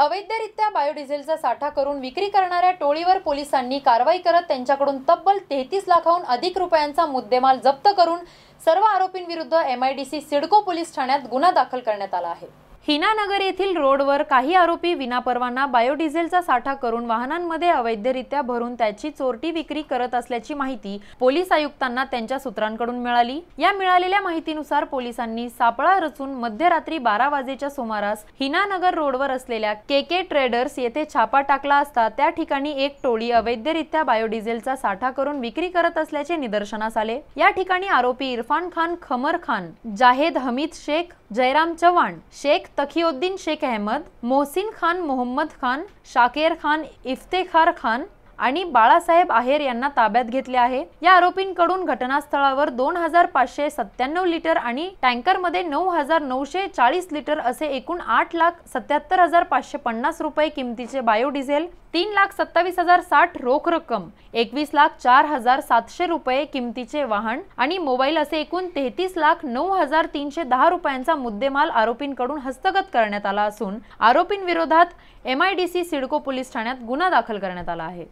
अवैधरित्या बायोडिझेलचा साठा करून विक्री करणाऱ्या टोळीवर पोलिसांनी कारवाई करत त्यांच्याकडून तब्बल तेहतीस लाखाहून अधिक रुपयांचा मुद्देमाल जप्त करून सर्व आरोपींविरुद्ध एमआयडीसी सिडको पोलीस ठाण्यात गुन्हा दाखल करण्यात आला आहे. हिनानगर येथील रोडवर काही आरोपी विनापरवाना बायोडिझेलचा साठा करून वाहनांमध्ये अवैधरित्या भरून त्याची चोरटी विक्री करत असल्याची माहिती पोलीस आयुक्तांना त्यांच्या सूत्रांकडून मिळाली. या मिळालेल्या माहितीनुसार पोलिसांनी सापळा रचून मध्यरात्री बारा वाजेच्या सुमारास हिनानगर रोडवर असलेल्या के के ट्रेडर्स येथे छापा टाकला असता त्या ठिकाणी एक टोळी अवैधरित्या बायोडिझेलचा साठा करून विक्री करत असल्याचे निदर्शनास आले. या ठिकाणी आरोपी इरफान खान खमर खान जाहेद हमीद शेख जयराम चव्हाण शेख तखिउद्दीन शेख अहमद मोहसिन खान मोहम्मद खान शाकेर खान इफ्तेखार खान आणि बाळासाहेब आहेर यांना ताब्यात घेतले आहे. या आरोपींकडून घटनास्थळावर दोन हजार पाचशे सत्त्याण्णव लिटर आणि टँकरमध्ये नऊ हजार नऊशे चाळीस लिटर असे एकूण आठ लाख सत्याहत्तर हजार पाचशे पन्नास रुपये किमतीचे बायोडिझेल तीन लाख सत्तावीस हजार साठ रोख रक्कम एकवीस लाख चार हजार सातशे रुपये किमतीचे वाहन आणि मोबाईल असे एकूण तेहतीस लाख नऊ हजार तीनशे दहा रुपयांचा मुद्देमाल आरोपींकडून हस्तगत करण्यात आला असून आरोपींविरोधात एमआयडीसी सिडको पोलीस ठाण्यात गुन्हा दाखल करण्यात आला आहे.